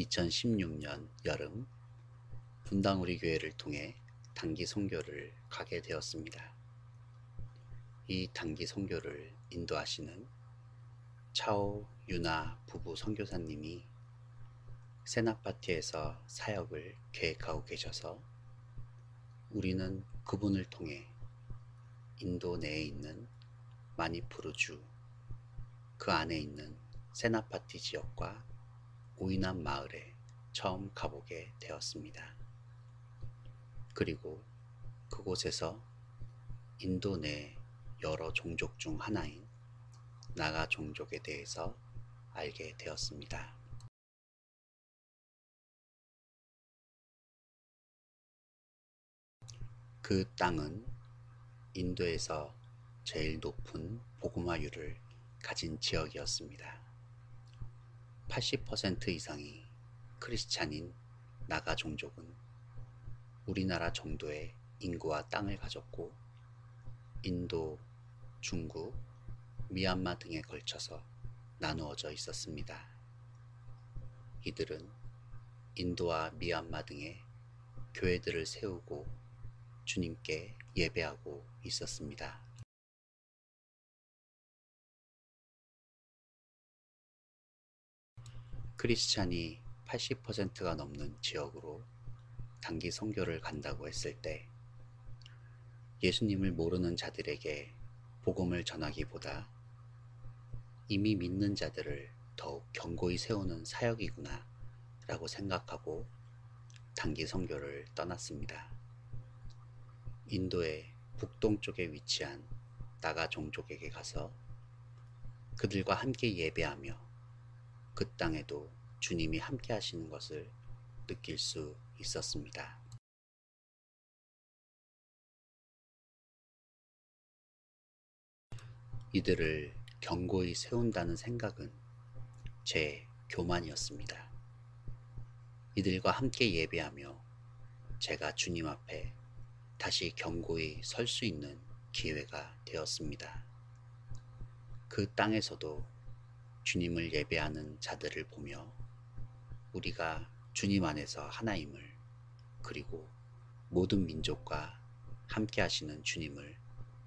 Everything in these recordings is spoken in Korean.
2016년 여름 분당 우리 교회를 통해 단기 선교를 가게 되었습니다. 이 단기 선교를 인도하시는 차오 유나 부부 선교사님이 세나파티에서 사역을 계획하고 계셔서 우리는 그분을 통해 인도 내에 있는 마니푸르주 그 안에 있는 세나파티 지역과 오이남 마을에 처음 가보게 되었습니다. 그리고 그곳에서 인도 내 여러 종족 중 하나인 나가 종족에 대해서 알게 되었습니다. 그 땅은 인도에서 제일 높은 복음화율을 가진 지역이었습니다. 80% 이상이 크리스찬인 나가 종족은 우리나라 정도의 인구와 땅을 가졌고 인도, 중국, 미얀마 등에 걸쳐서 나누어져 있었습니다. 이들은 인도와 미얀마 등의 교회들을 세우고 주님께 예배하고 있었습니다. 크리스찬이 80%가 넘는 지역으로 단기 선교를 간다고 했을 때 예수님을 모르는 자들에게 복음을 전하기보다 이미 믿는 자들을 더욱 견고히 세우는 사역이구나 라고 생각하고 단기 선교를 떠났습니다. 인도의 북동쪽에 위치한 나가 종족에게 가서 그들과 함께 예배하며 그 땅에도 주님이 함께 하시는 것을 느낄 수 있었습니다. 이들을 견고히 세운다는 생각은 제 교만이었습니다. 이들과 함께 예배하며 제가 주님 앞에 다시 견고히 설 수 있는 기회가 되었습니다. 그 땅에서도 주님을 예배하는 자들을 보며 우리가 주님 안에서 하나임을 그리고 모든 민족과 함께 하시는 주님을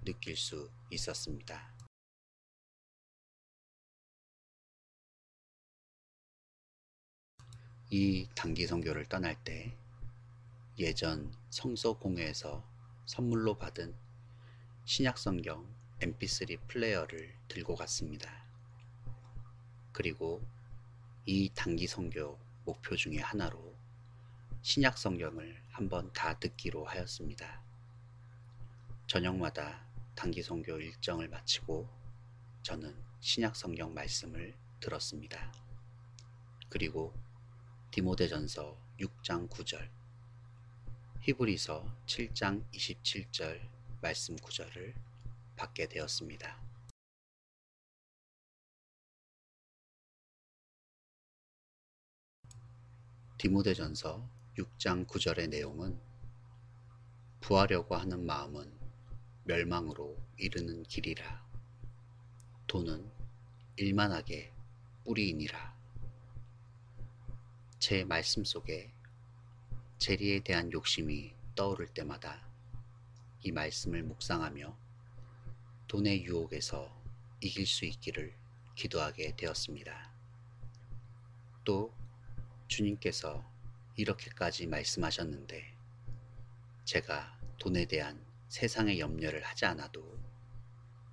느낄 수 있었습니다. 이 단기 선교를 떠날 때 예전 성서 공회에서 선물로 받은 신약 성경 mp3 플레이어를 들고 갔습니다. 그리고 이 단기 선교 목표 중의 하나로 신약 성경을 한번 다 듣기로 하였습니다. 저녁마다 단기 선교 일정을 마치고 저는 신약 성경 말씀을 들었습니다. 그리고 디모데전서 6장 9절, 히브리서 7장 27절 말씀 9절을 받게 되었습니다. 디모데전서 6장 9절의 내용은 부하려고 하는 마음은 멸망으로 이르는 길이라 돈은 일만하게 뿌리이니라 제 말씀 속에 재리에 대한 욕심이 떠오를 때마다 이 말씀을 묵상하며 돈의 유혹에서 이길 수 있기를 기도하게 되었습니다. 또 주님께서 이렇게까지 말씀하셨는데 제가 돈에 대한 세상의 염려를 하지 않아도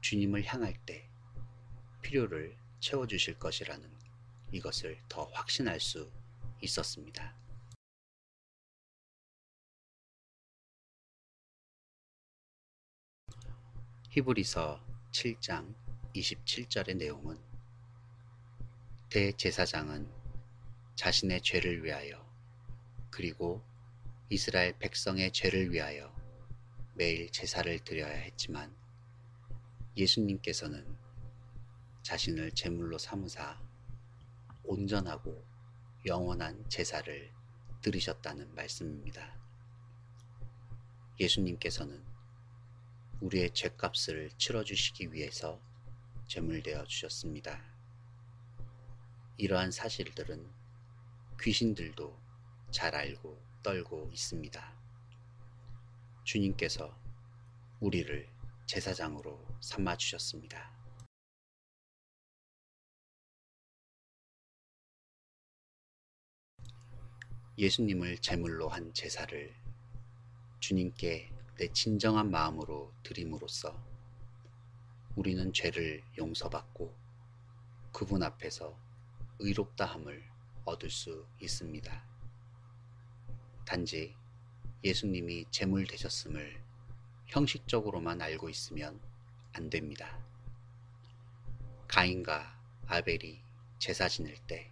주님을 향할 때 필요를 채워주실 것이라는 이것을 더 확신할 수 있었습니다. 히브리서 7장 27절의 내용은 대제사장은 자신의 죄를 위하여 그리고 이스라엘 백성의 죄를 위하여 매일 제사를 드려야 했지만 예수님께서는 자신을 제물로 삼으사 온전하고 영원한 제사를 들으셨다는 말씀입니다. 예수님께서는 우리의 죄값을 치러주시기 위해서 제물되어 주셨습니다. 이러한 사실들은 귀신들도 잘 알고 떨고 있습니다. 주님께서 우리를 제사장으로 삼아 주셨습니다. 예수님을 제물로 한 제사를 주님께 내 진정한 마음으로 드림으로써 우리는 죄를 용서받고 그분 앞에서 의롭다함을 얻을 수 있습니다. 단지 예수님이 제물 되셨음을 형식적으로만 알고 있으면 안 됩니다. 가인과 아벨이 제사 지낼 때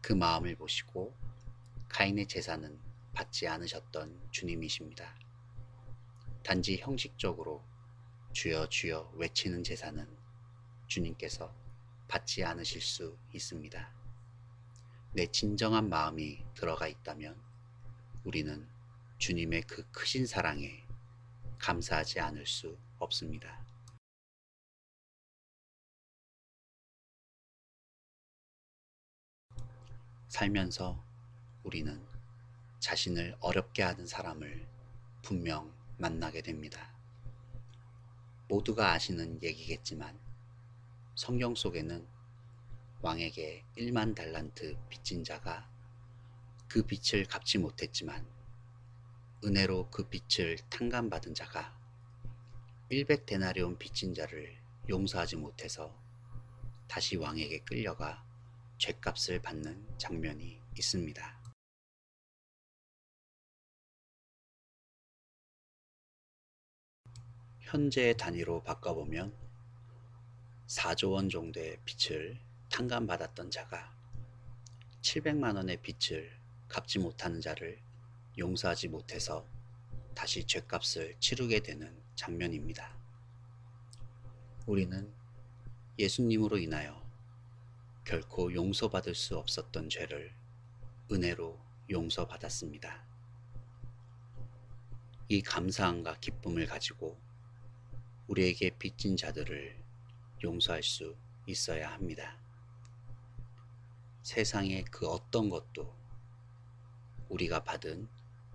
그 마음을 보시고 가인의 제사는 받지 않으셨던 주님이십니다. 단지 형식적으로 주여 주여 외치는 제사는 주님께서 받지 않으실 수 있습니다. 내 진정한 마음이 들어가 있다면 우리는 주님의 그 크신 사랑에 감사하지 않을 수 없습니다. 살면서 우리는 자신을 어렵게 하는 사람을 분명 만나게 됩니다. 모두가 아시는 얘기겠지만 성경 속에는 왕에게 1만 달란트 빚진 자가 그 빚을 갚지 못했지만 은혜로 그 빚을 탕감받은 자가 100데나리온 빚진 자를 용서하지 못해서 다시 왕에게 끌려가 죗값을 받는 장면이 있습니다. 현재 단위로 바꿔보면 4조 원 정도의 빚을 탕감받았던 자가 700만 원의 빚을 갚지 못하는 자를 용서하지 못해서 다시 죄값을 치르게 되는 장면입니다. 우리는 예수님으로 인하여 결코 용서받을 수 없었던 죄를 은혜로 용서받았습니다. 이 감사함과 기쁨을 가지고 우리에게 빚진 자들을 용서할 수 있어야 합니다. 세상의 그 어떤 것도 우리가 받은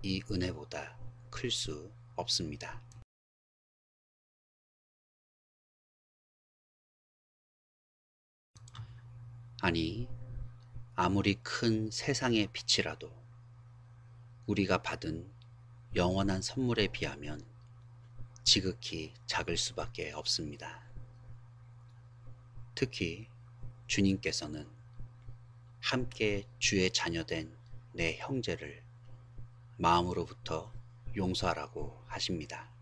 이 은혜보다 클 수 없습니다. 아니, 아무리 큰 세상의 빛이라도 우리가 받은 영원한 선물에 비하면 지극히 작을 수밖에 없습니다. 특히 주님께서는 함께 주의 자녀된 내 형제를 마음으로부터 용서하라고 하십니다.